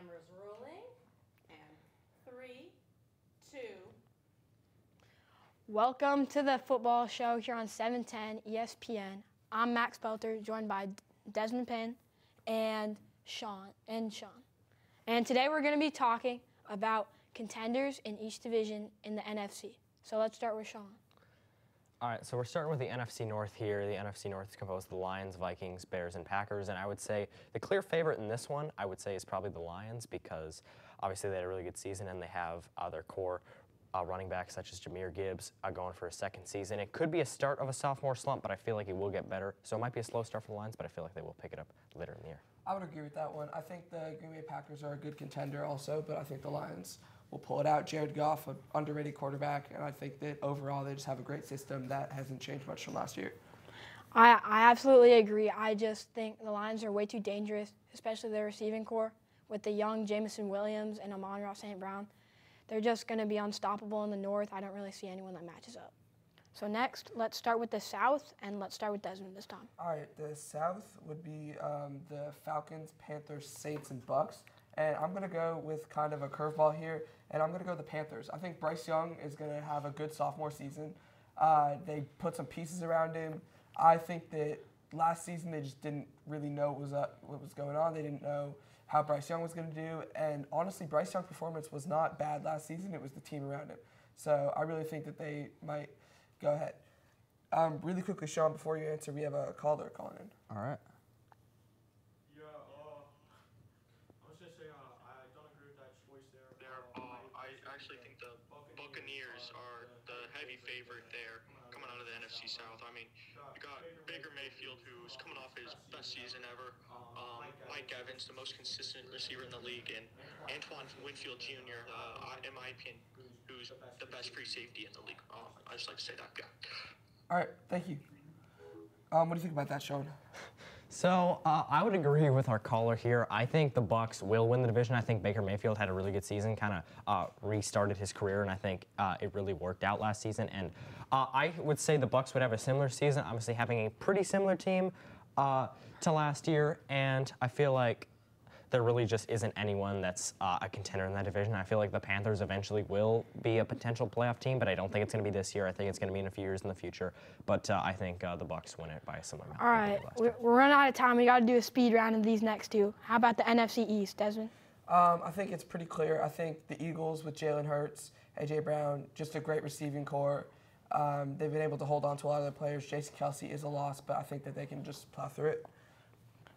Cameras rolling. And three, two. Welcome to the football show here on 710 ESPN. I'm Max Belter, joined by Desmond Penn and Sean and Sean. And today we're going to be talking about contenders in each division in the NFC. So let's start with Sean. All right, so we're starting with the NFC North here. The NFC North is composed of the Lions, Vikings, Bears, and Packers. And I would say the clear favorite in this one, I would say, is probably the Lions because obviously they had a really good season and they have uh, their core uh, running backs such as Jahmyr Gibbs uh, going for a second season. It could be a start of a sophomore slump, but I feel like it will get better. So it might be a slow start for the Lions, but I feel like they will pick it up later in the year. I would agree with that one. I think the Green Bay Packers are a good contender also, but I think the Lions will pull it out. Jared Goff, an underrated quarterback, and I think that overall they just have a great system that hasn't changed much from last year. I, I absolutely agree. I just think the Lions are way too dangerous, especially their receiving corps with the young Jameson Williams and Amon-Ra St. Brown. They're just going to be unstoppable in the North. I don't really see anyone that matches up. So next, let's start with the South, and let's start with Desmond this time. All right, the South would be um, the Falcons, Panthers, Saints, and Bucks. And I'm going to go with kind of a curveball here, and I'm going to go the Panthers. I think Bryce Young is going to have a good sophomore season. Uh, they put some pieces around him. I think that last season they just didn't really know what was up, what was going on. They didn't know how Bryce Young was going to do, and honestly, Bryce Young's performance was not bad last season. It was the team around him. So I really think that they might go ahead. Um, really quickly, Sean, before you answer, we have a caller calling in. All right. Yeah, uh, I was gonna say, uh, I don't agree with that choice there. There, uh, I actually think the Buccaneers are the heavy favorite there, coming out of the NFC South. I mean, you got Baker Mayfield, who's coming off his best season ever. Um, Mike Evans, the most consistent receiver in the league, and Antoine Winfield Jr., uh, in my opinion, who's the best free safety in the league. Uh, I just like to say that guy. All right, thank you. Um, what do you think about that, Sean? So uh, I would agree with our caller here. I think the Bucks will win the division. I think Baker Mayfield had a really good season, kind of uh, restarted his career, and I think uh, it really worked out last season. And uh, I would say the Bucks would have a similar season. Obviously, having a pretty similar team uh, to last year, and I feel like there really just isn't anyone that's uh, a contender in that division. I feel like the Panthers eventually will be a potential playoff team, but I don't think it's going to be this year. I think it's going to be in a few years in the future. But uh, I think uh, the Bucks win it by a similar amount. All like they right, did last we're, year. we're running out of time. We got to do a speed round of these next two. How about the NFC East, Desmond? Um, I think it's pretty clear. I think the Eagles with Jalen Hurts, AJ Brown, just a great receiving corps. Um, they've been able to hold on to a lot of their players. Jason Kelce is a loss, but I think that they can just plow through it.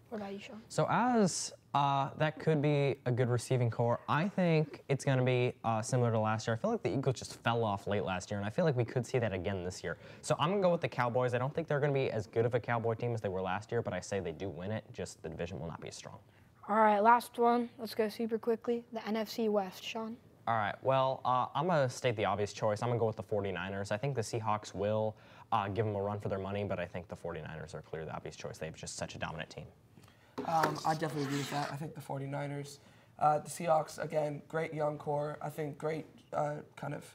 What about you, Sean? So as uh, that could be a good receiving corps, I think it's going to be uh, similar to last year. I feel like the Eagles just fell off late last year, and I feel like we could see that again this year. So I'm going to go with the Cowboys. I don't think they're going to be as good of a Cowboy team as they were last year, but I say they do win it. Just the division will not be as strong. All right, last one. Let's go super quickly. The NFC West, Sean. All right. Well, uh, I'm going to state the obvious choice. I'm going to go with the 49ers. I think the Seahawks will uh, give them a run for their money, but I think the 49ers are clearly the obvious choice. They have just such a dominant team. Um, I definitely agree with that. I think the 49ers. Uh, the Seahawks, again, great young core. I think great uh, kind of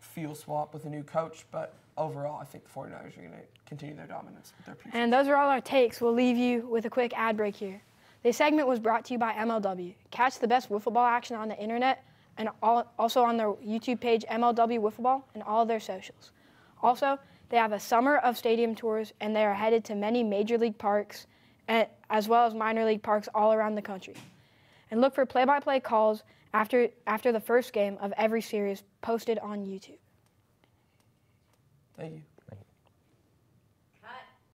feel swap with a new coach, but overall, I think the 49ers are going to continue their dominance with their pieces. And those are all our takes. We'll leave you with a quick ad break here. This segment was brought to you by MLW. Catch the best wiffle ball action on the internet and all, also on their YouTube page, MLW Wiffle Ball, and all their socials. Also, they have a summer of stadium tours, and they are headed to many major league parks, as well as minor league parks all around the country. And look for play-by-play calls after after the first game of every series posted on YouTube. Thank you.